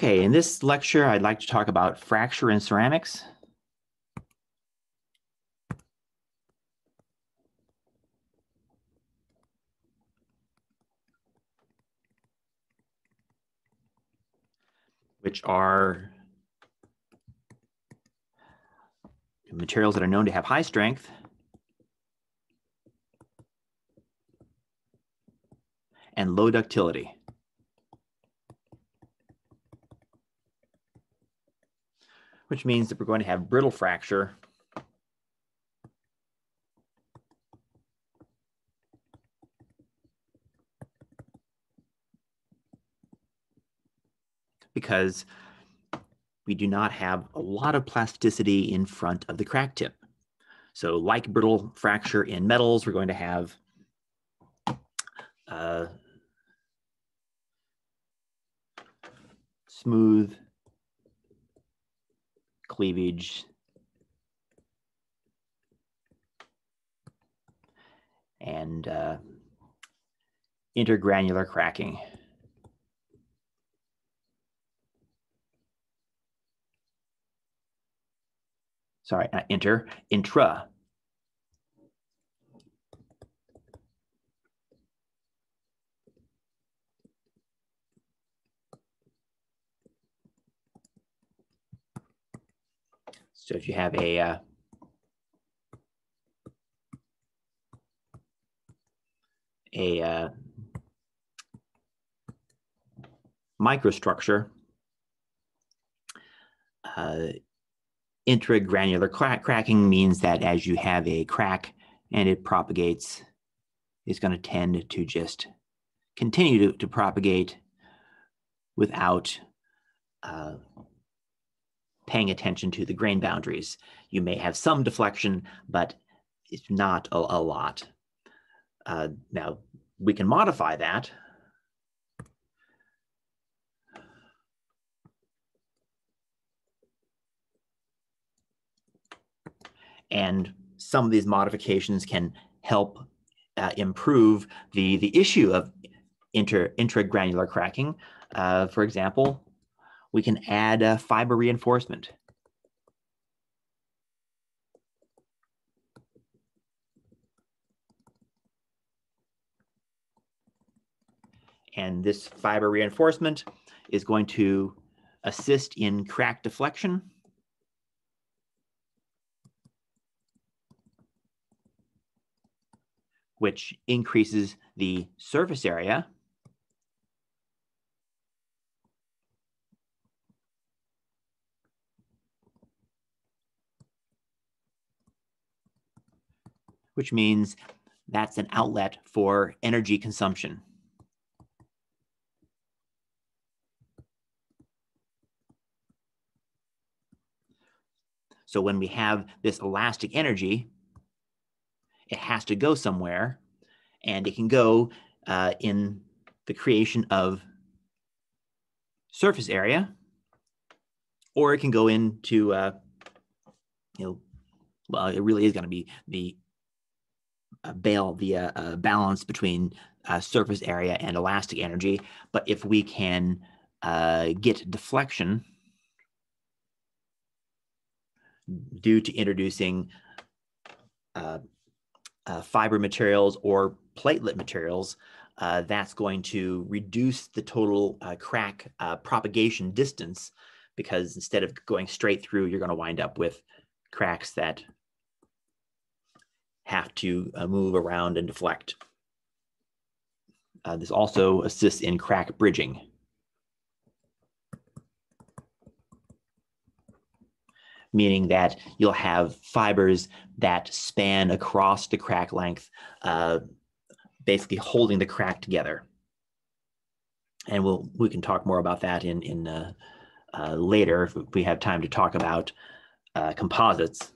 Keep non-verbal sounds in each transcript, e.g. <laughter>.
Okay, in this lecture, I'd like to talk about fracture in ceramics. which are materials that are known to have high strength and low ductility. Which means that we're going to have brittle fracture because we do not have a lot of plasticity in front of the crack tip. So like brittle fracture in metals, we're going to have uh, smooth cleavage and uh, intergranular cracking. sorry, not inter, intra. So if you have a uh, a uh, microstructure, uh, intragranular crack cracking means that as you have a crack and it propagates, it's going to tend to just continue to, to propagate without uh, paying attention to the grain boundaries. You may have some deflection, but it's not a, a lot. Uh, now, we can modify that And some of these modifications can help uh, improve the, the issue of inter, intragranular cracking. Uh, for example, we can add a fiber reinforcement. And this fiber reinforcement is going to assist in crack deflection which increases the surface area. Which means that's an outlet for energy consumption. So when we have this elastic energy, it has to go somewhere, and it can go uh, in the creation of surface area, or it can go into, uh, you know, well, it really is going to be the bail the uh, balance between uh, surface area and elastic energy. But if we can uh, get deflection due to introducing uh, uh, fiber materials or platelet materials, that's going to reduce the total crack propagation distance because instead of going straight through, you're going to wind up with cracks that have to uh, move around and deflect. Uh, this also assists in crack bridging. meaning that you'll have fibers that span across the crack length, uh, basically holding the crack together. And we'll we can talk more about that in in uh, uh, later if we have time to talk about uh, composites.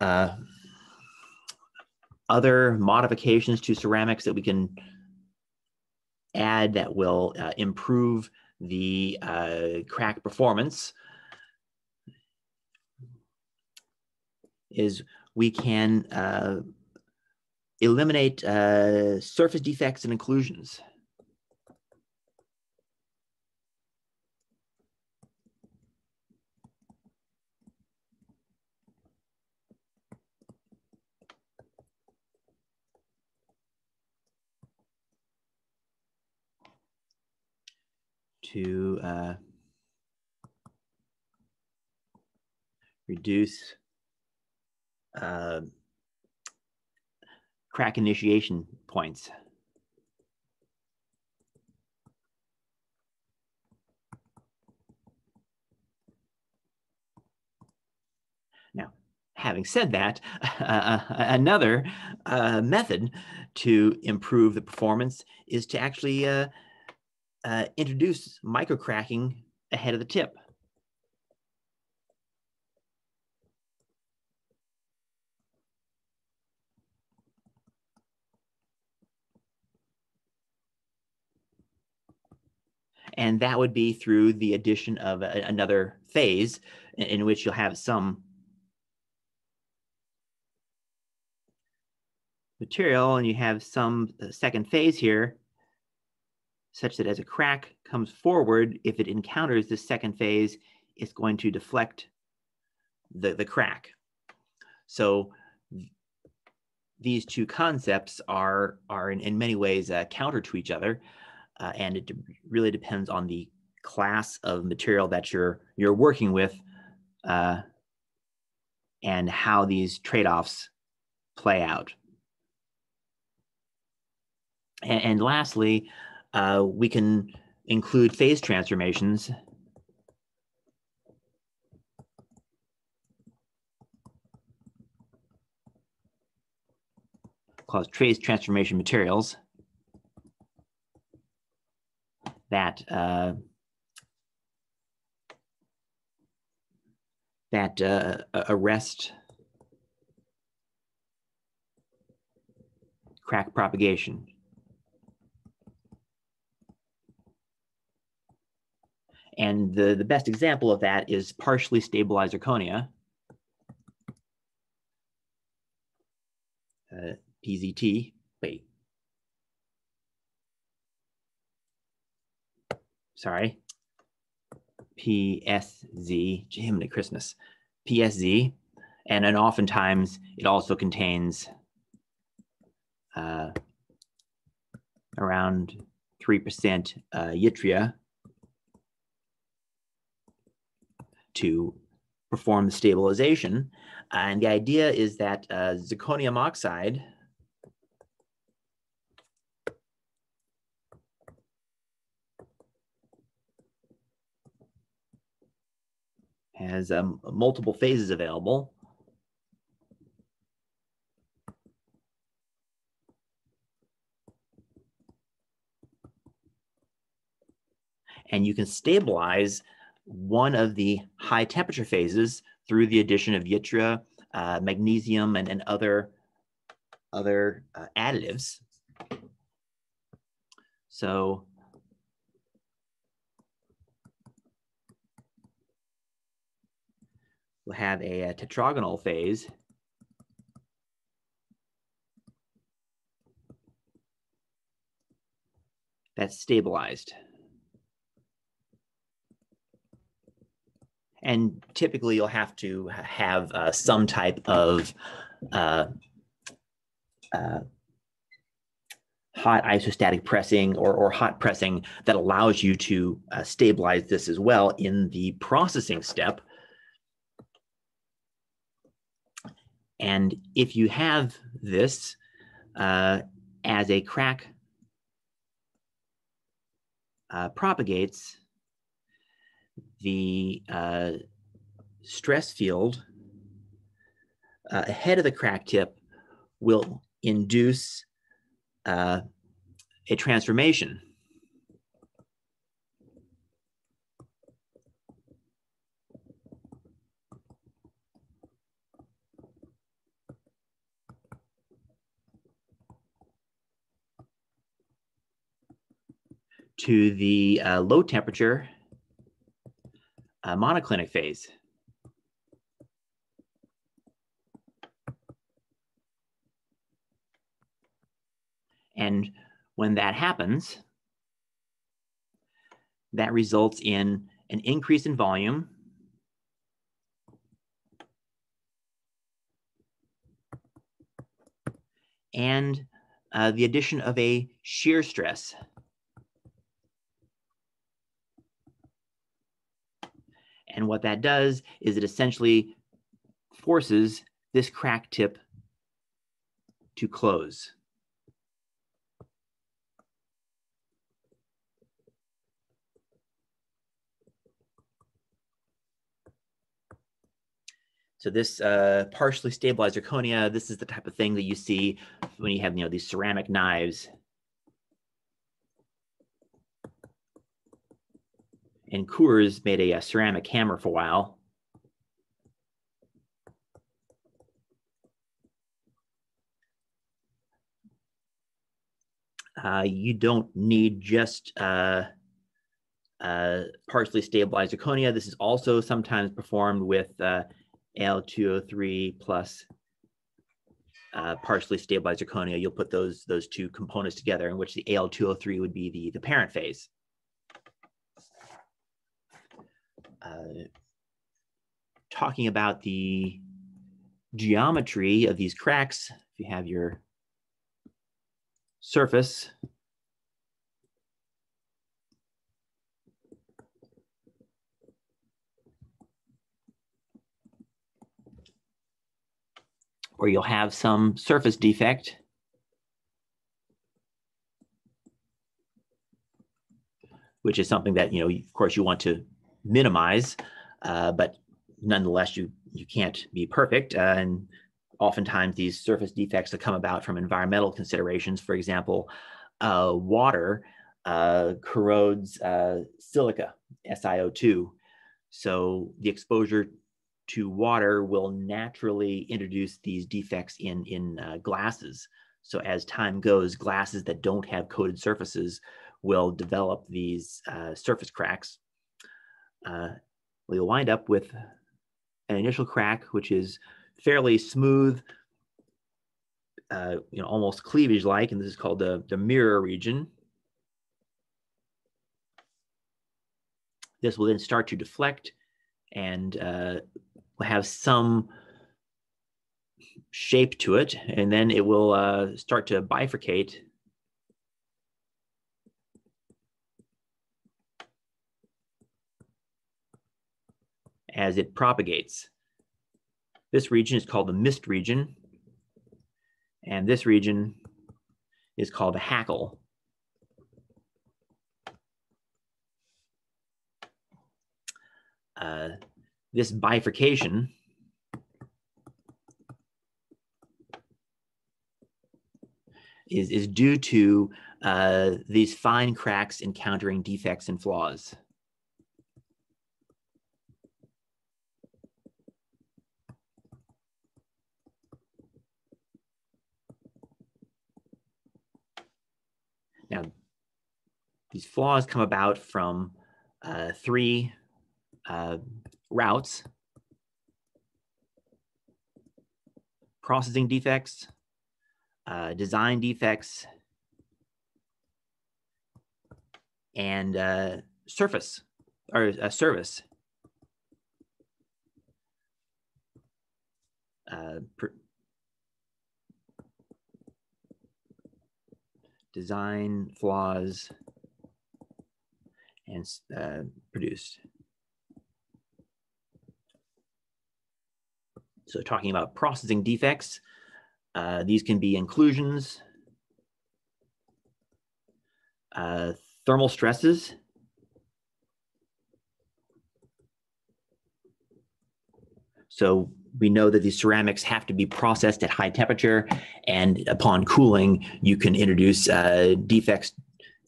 Uh, other modifications to ceramics that we can add that will uh, improve the crack performance is we can uh, eliminate uh, surface defects and occlusions. To uh, reduce uh, crack initiation points. Now, having said that, <laughs> uh, another uh, method to improve the performance is to actually uh, introduce microcracking ahead of the tip. And that would be through the addition of a, another phase in, in which you'll have some material and you have some uh, second phase here such that as a crack comes forward, if it encounters this second phase, it's going to deflect the, the crack. So these two concepts are, are in, in many ways uh, counter to each other uh, and it really depends on the class of material that you're you're working with uh, and how these trade-offs play out. And, and lastly, uh, we can include phase transformations called phase transformation materials that uh, that uh, arrest crack propagation. And the, the best example of that is partially stabilized zirconia, uh, PZT. Wait, sorry, PSZ, Jiminy Christmas, PSZ. And then oftentimes it also contains uh, around 3% uh, yttria to perform the stabilization. And the idea is that uh, zirconium oxide has um, multiple phases available. And you can stabilize one of the high temperature phases through the addition of yttria, uh, magnesium, and, and other, other uh, additives. So we'll have a, a tetragonal phase. That's stabilized. And typically you'll have to have uh, some type of uh, uh, hot isostatic pressing or, or hot pressing that allows you to uh, stabilize this as well in the processing step. And if you have this uh, as a crack uh, propagates, the uh, stress field uh, ahead of the crack tip will induce uh, a transformation. to the uh, low temperature uh, monoclinic phase. And when that happens, that results in an increase in volume and uh, the addition of a shear stress. And what that does is it essentially forces this crack tip to close. So this uh, partially stabilized zirconia, this is the type of thing that you see when you have you know these ceramic knives. And Coors made a, a ceramic hammer for a while. Uh, you don't need just uh, uh, partially stabilized zirconia. This is also sometimes performed with uh, Al2O3 plus uh, partially stabilized zirconia, you'll put those, those two components together in which the Al2O3 would be the, the parent phase. Uh, talking about the geometry of these cracks, if you have your surface, or you'll have some surface defect. Which is something that, you know, of course, you want to minimize, uh, but nonetheless, you, you can't be perfect. Uh, and oftentimes these surface defects that come about from environmental considerations, for example, uh, water uh, corrodes uh, silica, SiO2. So the exposure to water will naturally introduce these defects in, in uh, glasses. So as time goes, glasses that don't have coated surfaces will develop these surface cracks. Uh, we'll wind up with an initial crack, which is fairly smooth, uh, you know, almost cleavage-like, and this is called the, the mirror region. This will then start to deflect and uh, will have some shape to it, and then it will uh, start to bifurcate. As it propagates. This region is called the mist region, and this region is called the hackle. Uh, this bifurcation is, is due to uh, these fine cracks encountering defects and flaws. Now, these flaws come about from uh, three uh, routes, processing defects, uh, design defects, and uh, surface or a uh, service. Uh, design flaws and uh, produced. So talking about processing defects, uh, these can be inclusions, uh, thermal stresses, So we know that these ceramics have to be processed at high temperature, and upon cooling, you can introduce uh, defects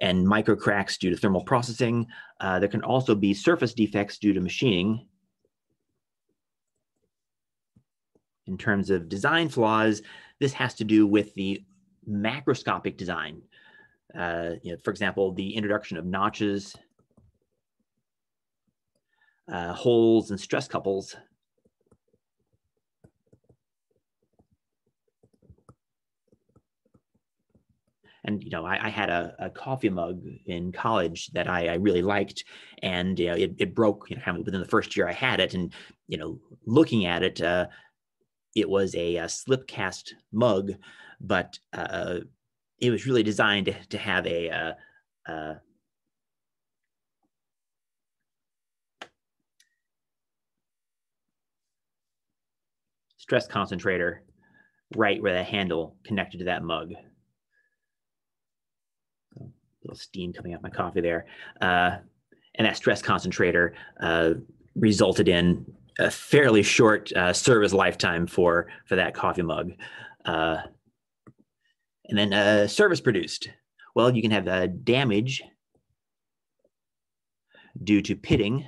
and micro cracks due to thermal processing. Uh, there can also be surface defects due to machining. in terms of design flaws, this has to do with the macroscopic design. Uh, you know, for example, the introduction of notches, uh, holes, and stress couples. and you know I, I had a, a, coffee mug in college that I, I really liked, and you know it, it broke you know, within the first year I had it, and you know looking at it, uh, it was a, a slipcast mug, but uh, it was really designed to, to have a, a stress concentrator right where the handle connected to that mug. Little steam coming off my coffee there. Uh, and that stress concentrator uh, resulted in a fairly short uh, service lifetime for, for that coffee mug. Uh, and then uh, service produced. Well, you can have uh, damage due to pitting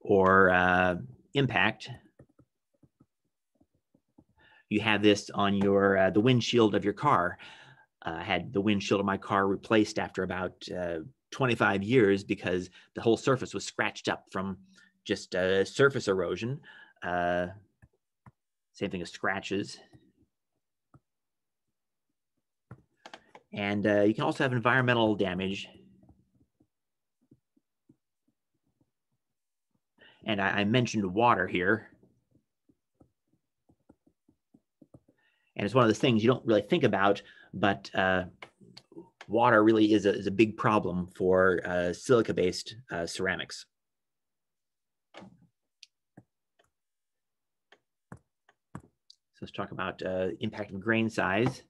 or uh, impact. You have this on your uh, the windshield of your car. Uh, I had the windshield of my car replaced after about uh, 25 years because the whole surface was scratched up from just uh, surface erosion. Uh, same thing as scratches. And uh, you can also have environmental damage. And I, I mentioned water here. And it's one of those things you don't really think about, but uh, water really is a, is a big problem for uh, silica-based uh, ceramics. So let's talk about uh, impact of grain size.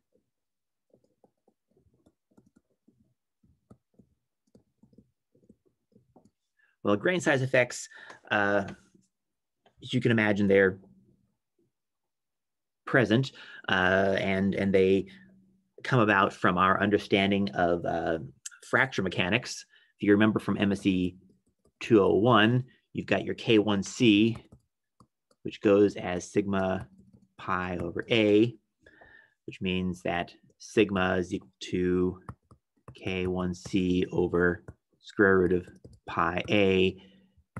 Well, grain size effects, uh, as you can imagine, they're present uh, and, and they come about from our understanding of uh, fracture mechanics. If you remember from MSE 201, you've got your K1C, which goes as sigma pi over A, which means that sigma is equal to K1C over square root of pi A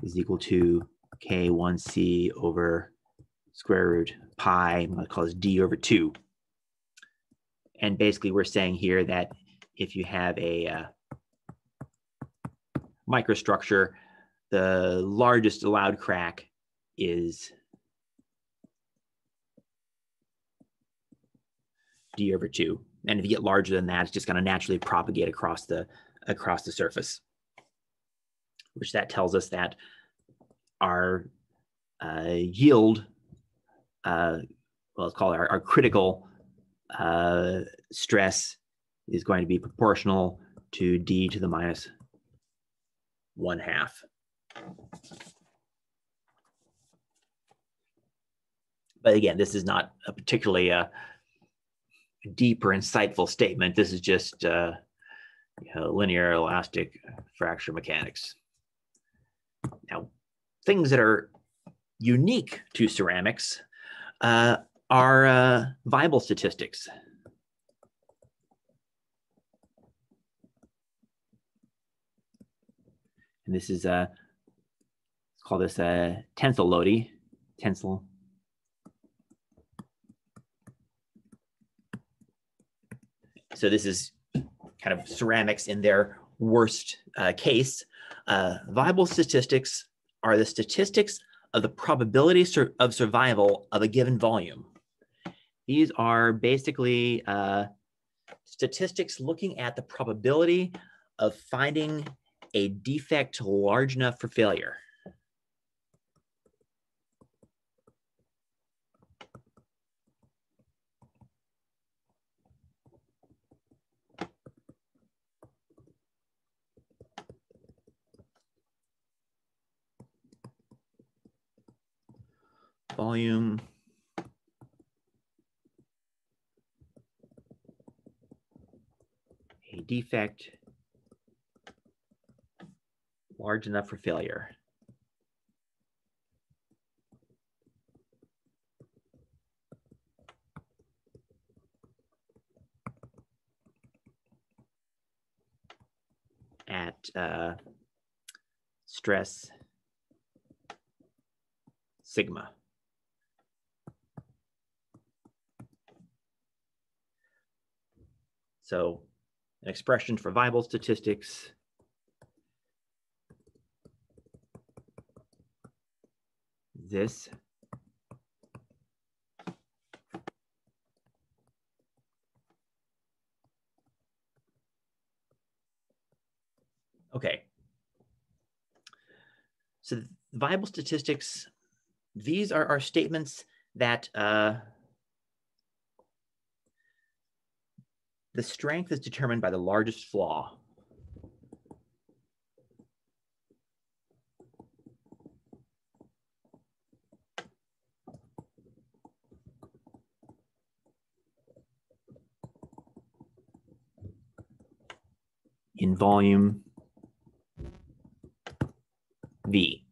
is equal to K1C over square root pi, I'm gonna call this D over two. And basically we're saying here that if you have a uh, microstructure, the largest allowed crack is d over 2. And if you get larger than that, it's just going to naturally propagate across the across the surface, which that tells us that our uh, yield, uh, well, let's call it our, our critical uh, stress is going to be proportional to d to the minus 1 half. But again, this is not a particularly uh, deep or insightful statement. This is just uh, you know, linear elastic fracture mechanics. Now, things that are unique to ceramics uh, are uh, Weibull statistics. And this is, uh, let's call this a tensile loady, tensile So this is kind of ceramics in their worst uh, case. Uh, Weibull statistics are the statistics of the probability of survival of a given volume. These are basically uh, statistics looking at the probability of finding a defect large enough for failure. volume. Defect large enough for failure. at uh, stress sigma. So an expression for Weibull statistics. This Okay. So Weibull statistics these are, our statements that uh, the strength is determined by the largest flaw. in volume V.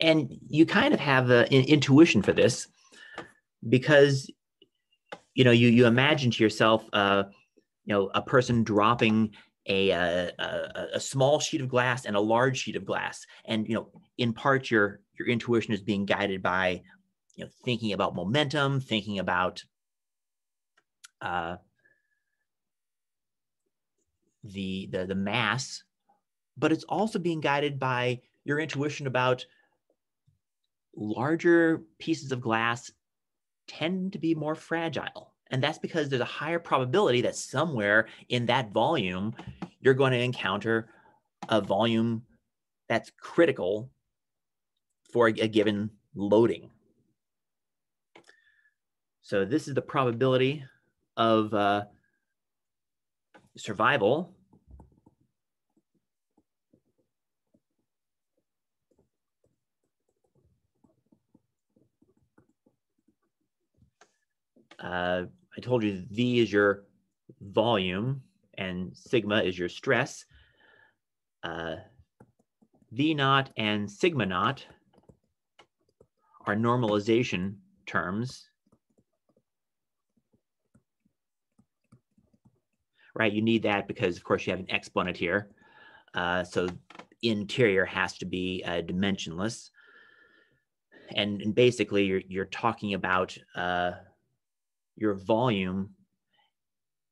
And you kind of have an intuition for this because you know you you imagine to yourself uh, you know a person dropping a, a, a small sheet of glass and a large sheet of glass. And you know in part your your intuition is being guided by you know thinking about momentum thinking about uh, the, the the mass. But it's also being guided by your intuition about larger pieces of glass tend to be more fragile. And that's because there's a higher probability that somewhere in that volume, you're going to encounter a volume that's critical for a, given loading. So this is the probability of uh, survival uh, I told you V is your volume and sigma is your stress. Uh, v naught and sigma naught are normalization terms. Right, you need that because of course you have an exponent here. Uh, so interior has to be uh, dimensionless. And, and, basically you're, you're talking about uh, your volume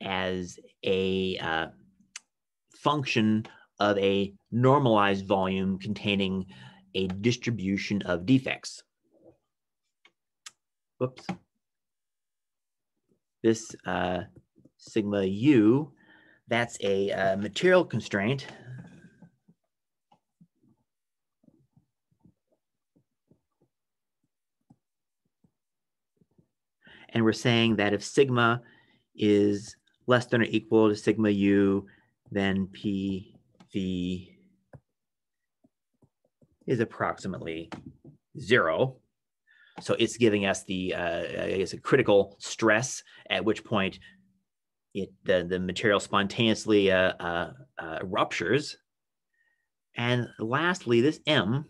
as a uh, function of a normalized volume containing a distribution of defects. Whoops. This uh, sigma u, that's a uh, material constraint And we're saying that if sigma is less than or equal to sigma u, then PV is approximately zero. So it's giving us the, uh, I guess, a critical stress, at which point it the, the material spontaneously uh, uh, uh ruptures. And lastly, this M,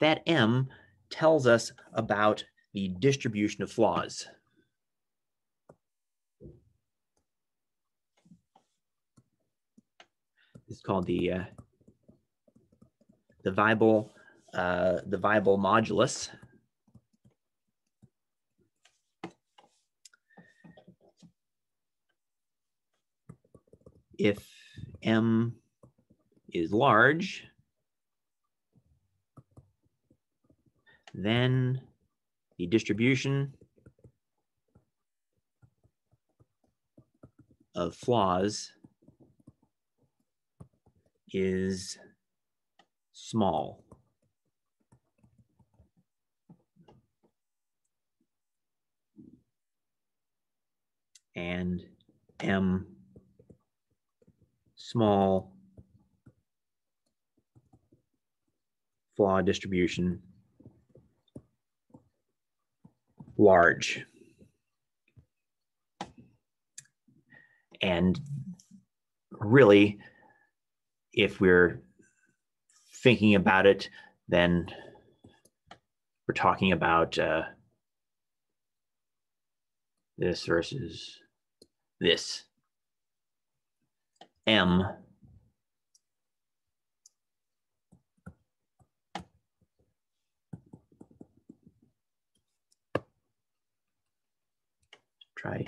that M tells us about the distribution of flaws. It's called the uh, the Weibull uh, the Weibull modulus. If m is large, then the distribution of flaws is small. And M small flaw distribution large. And really, if we're thinking about it, then we're talking about uh, this versus this. M try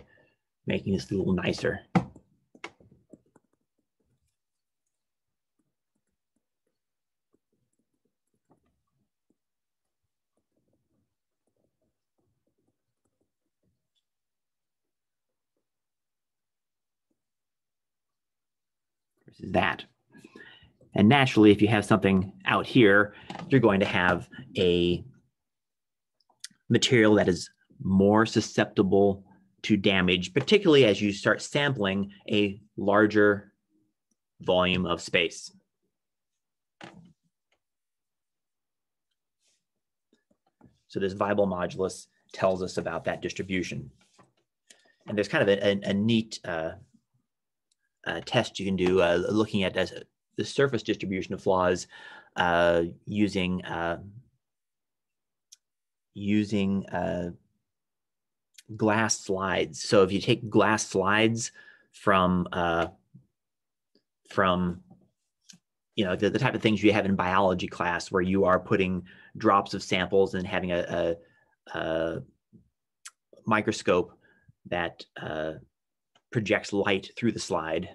making this a little nicer. versus that. And naturally, if you have something out here, you're going to have a material that is more susceptible to damage, particularly as you start sampling a larger volume of space. So this Weibull modulus tells us about that distribution. And there's kind of a, a, a neat uh, uh, test you can do uh, looking at uh, the surface distribution of flaws uh, using uh, using glass slides. So if you take glass slides from uh, from you know the, the type of things you have in biology class where you are putting drops of samples and having a, a, a microscope that uh, projects light through the slide.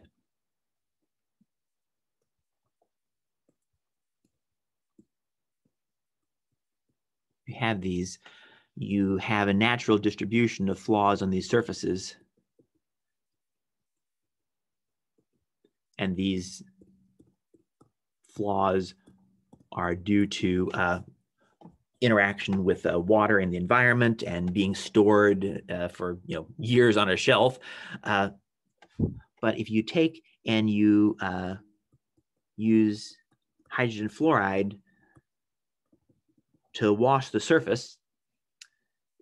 You have these, you have a natural distribution of flaws on these surfaces. And these flaws are due to uh, interaction with uh, water and the environment and being stored uh, for you know years on a shelf. Uh, but if you take and you uh, use hydrogen fluoride to wash the surface,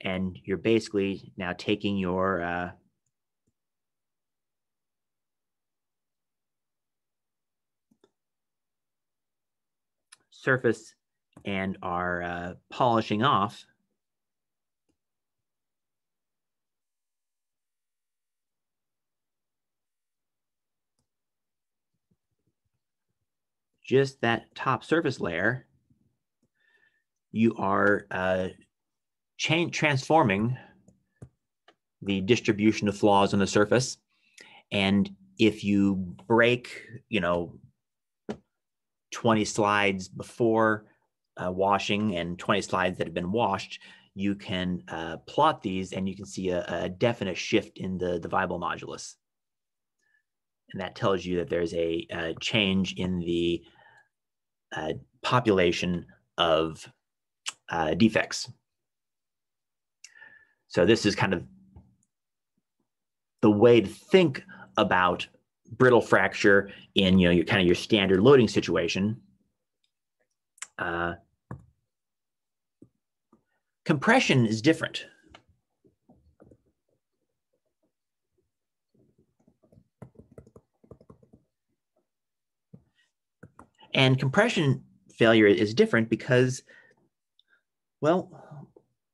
and you're basically now taking your uh, surface and are uh, polishing off, just that top surface layer, you are uh, change, transforming the distribution of flaws on the surface. And if you break, you know, 20 slides before uh, washing and 20 slides that have been washed, you can uh, plot these and you can see a, a, definite shift in the, the Weibull modulus. And that tells you that there's a, a change in the uh, population of uh, defects. So this is kind of the way to think about brittle fracture in you know your kind of your standard loading situation. Uh, compression is different. And compression failure is different because, well,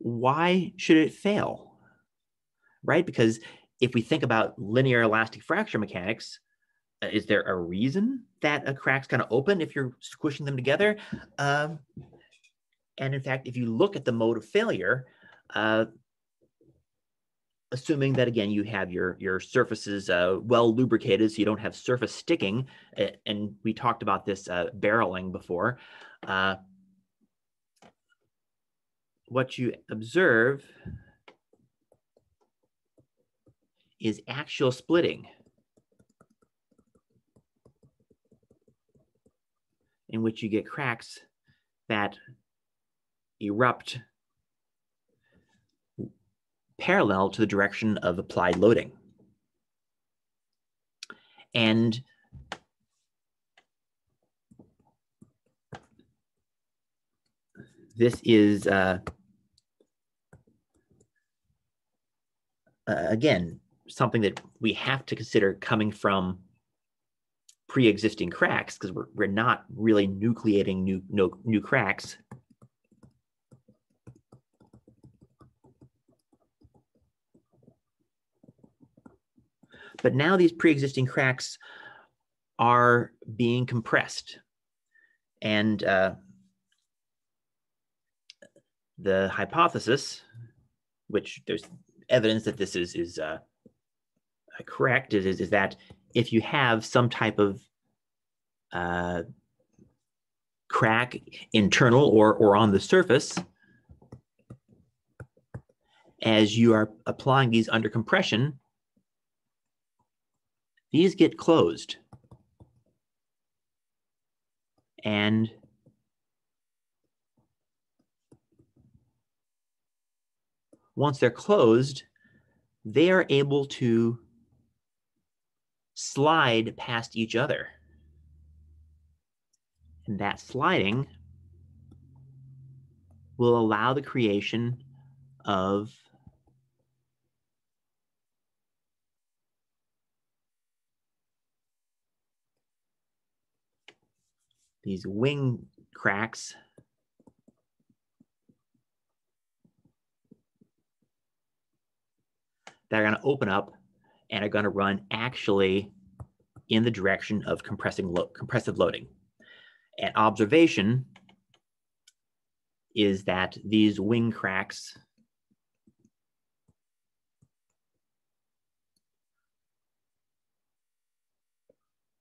why should it fail? Right? Because if we think about linear elastic fracture mechanics, uh, is there a reason that a crack's kind of open if you're squishing them together? Um, and in fact, if you look at the mode of failure, uh, assuming that again you have your your surfaces uh, well lubricated, so you don't have surface sticking, and we talked about this uh, barreling before. What you observe is axial splitting. in which you get cracks that erupt parallel to the direction of applied loading. And this is, uh, uh, again, something that we have to consider coming from pre-existing cracks because we're, we're not really nucleating new, no, new cracks. But now these pre-existing cracks are being compressed. And uh, the hypothesis, which there's evidence that this is, is uh, correct, is, is, that if you have some type of uh, crack internal or, or on the surface, as you are applying these under compression, these get closed. And once they're closed, they are able to slide past each other. And that sliding will allow the creation of these wing cracks that are going to open up and are going to run actually in the direction of compressing lo compressive loading. And observation is that these wing cracks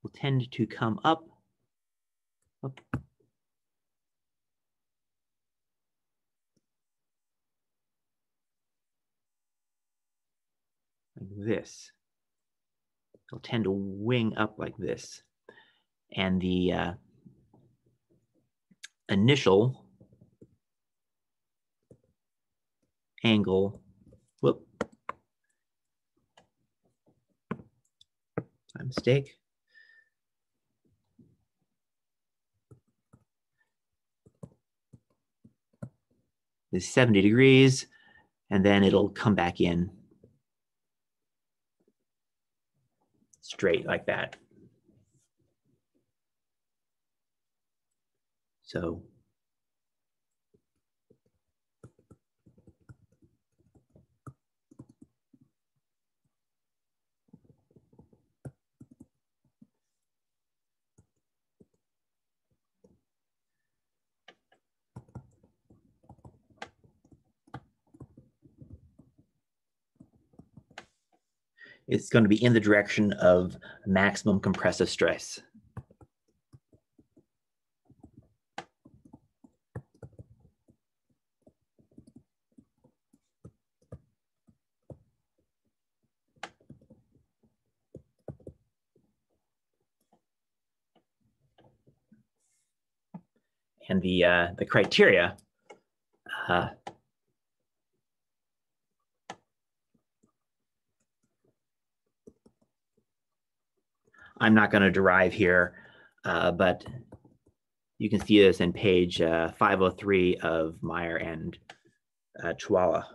will tend to come up, up like this. They'll tend to wing up like this. And the uh, initial angle, whoop, my mistake. Is 70 degrees, and then it'll come back in straight like that. So it's going to be in the direction of maximum compressive stress. And the, uh, the criteria uh, I'm not going to derive here, uh, but you can see this in page uh, 503 of Meyer and uh, Chawla.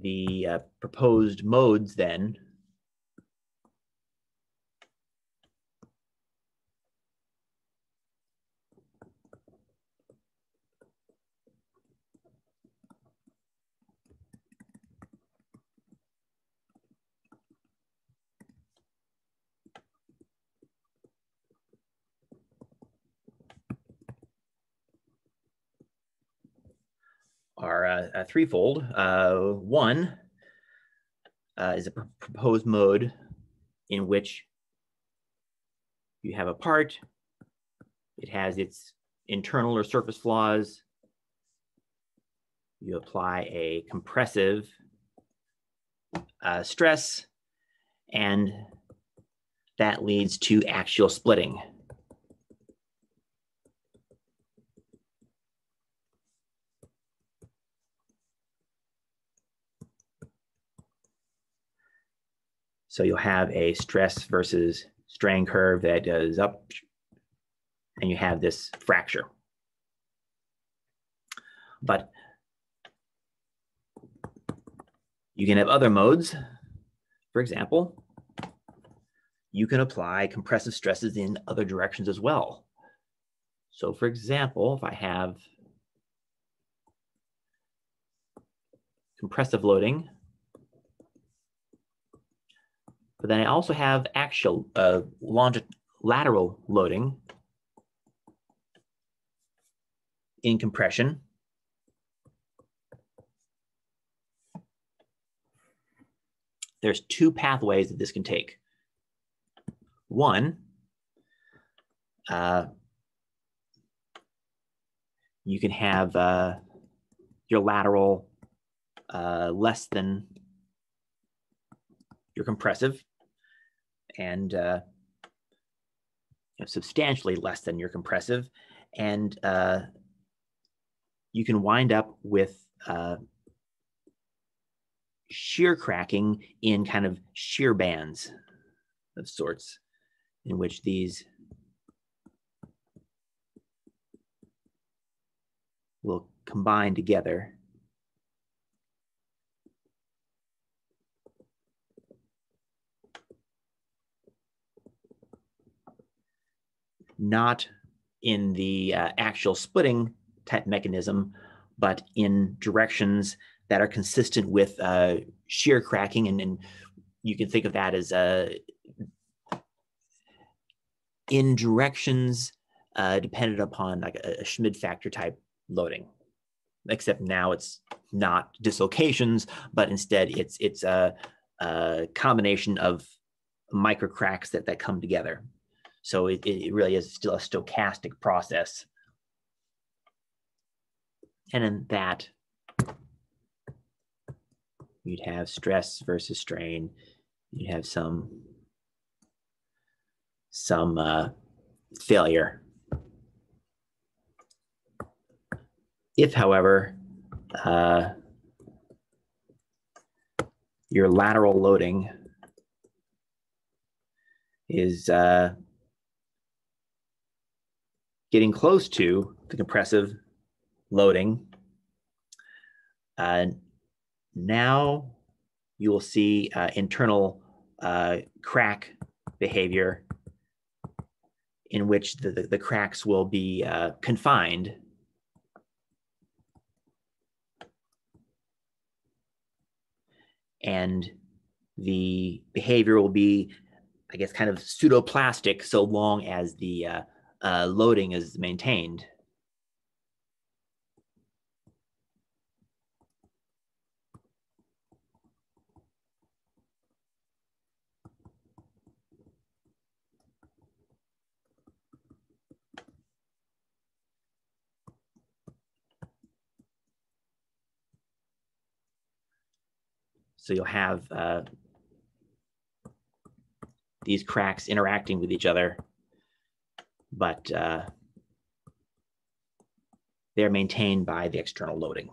The uh, proposed modes then are uh, threefold. Uh, one uh, is a pr proposed mode in which you have a part, it has its internal or surface flaws, you apply a compressive uh, stress, and that leads to axial splitting. So you'll have a stress versus strain curve that goes up and you have this fracture. But you can have other modes. For example, you can apply compressive stresses in other directions as well. So for example, if I have compressive loading but then I also have axial uh, lateral loading in compression. There's two pathways that this can take. One, uh, you can have uh, your lateral uh, less than your compressive and uh, substantially less than your compressive. And uh, you can wind up with uh, shear cracking in kind of shear bands of sorts, in which these will combine together. Not in the uh, axial splitting type mechanism, but in directions that are consistent with uh, shear cracking. And, and you can think of that as uh, in directions uh, dependent upon like a, a Schmid factor type loading. Except now it's not dislocations, but instead it's it's a, a combination of micro cracks that that come together. So it, it really is still a stochastic process. And in that, you'd have stress versus strain. You'd have some some uh, failure. If, however, uh, your lateral loading is uh, getting close to the compressive loading, uh, now you will see uh, internal uh, crack behavior in which the, the, the cracks will be uh, confined. And the behavior will be, I guess, kind of pseudoplastic so long as the uh, loading is maintained. So you'll have uh, these cracks interacting with each other, but uh, they're maintained by the external loading.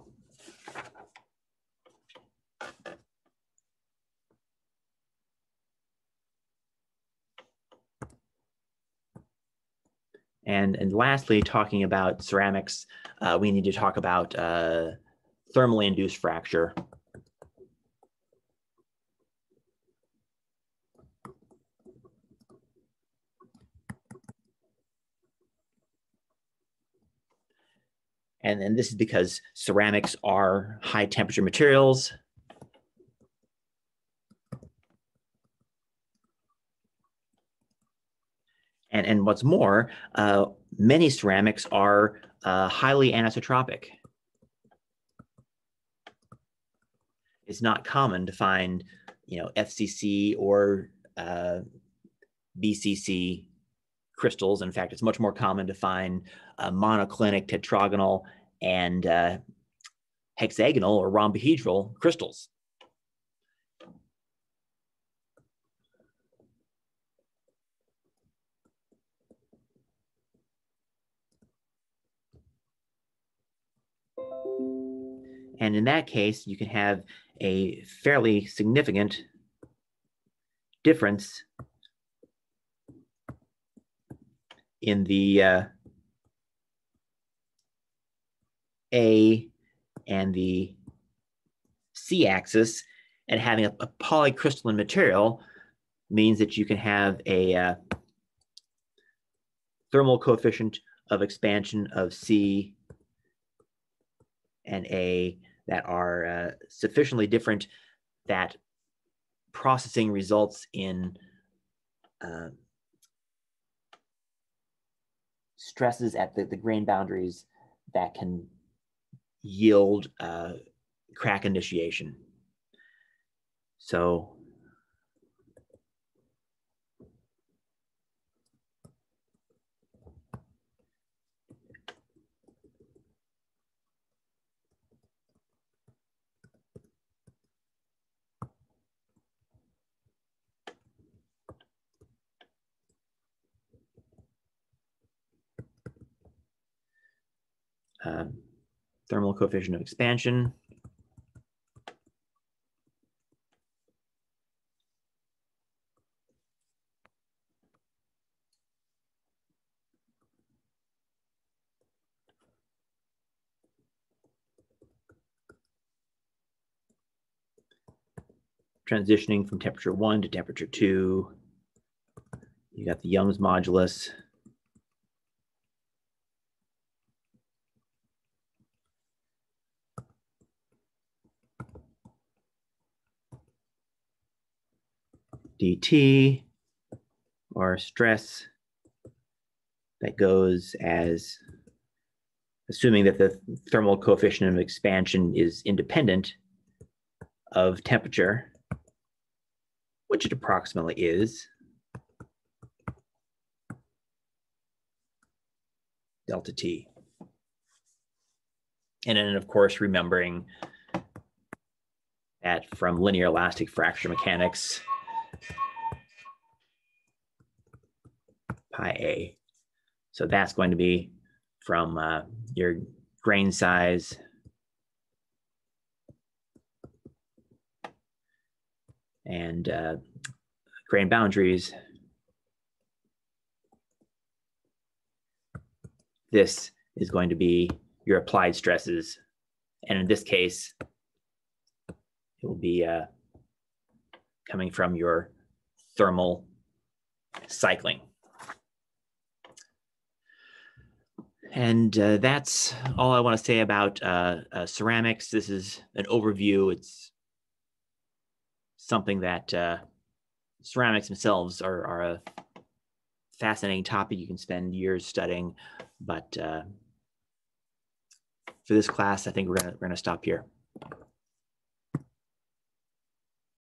And, and lastly, talking about ceramics, uh, we need to talk about uh, thermally induced fracture. And, and this is because ceramics are high temperature materials. And, and what's more, uh, many ceramics are uh, highly anisotropic. It's not common to find, you know, FCC or uh, BCC crystals. In fact, it's much more common to find uh, monoclinic, tetragonal, and uh, hexagonal or rhombohedral crystals. And in that case, you can have a fairly significant difference in the uh, A and the C axis and having a, a polycrystalline material means that you can have a uh, thermal coefficient of expansion of C and A that are uh, sufficiently different that processing results in uh, stresses at the, the grain boundaries that can yield uh, crack initiation. So thermal coefficient of expansion. transitioning from temperature one to temperature two. You got the Young's modulus. Dt or stress that goes as assuming that the thermal coefficient of expansion is independent of temperature which it approximately is. Delta T. And then, of course, remembering that from linear elastic fracture mechanics, pi a. So that's going to be from uh, your grain size and uh, grain boundaries. This is going to be your applied stresses. And in this case, it will be uh, coming from your thermal cycling. And uh, that's all I want to say about uh, uh, ceramics. This is an overview. It's something that uh, ceramics themselves are, are a fascinating topic you can spend years studying. But uh, for this class, I think we're gonna, we're gonna stop here.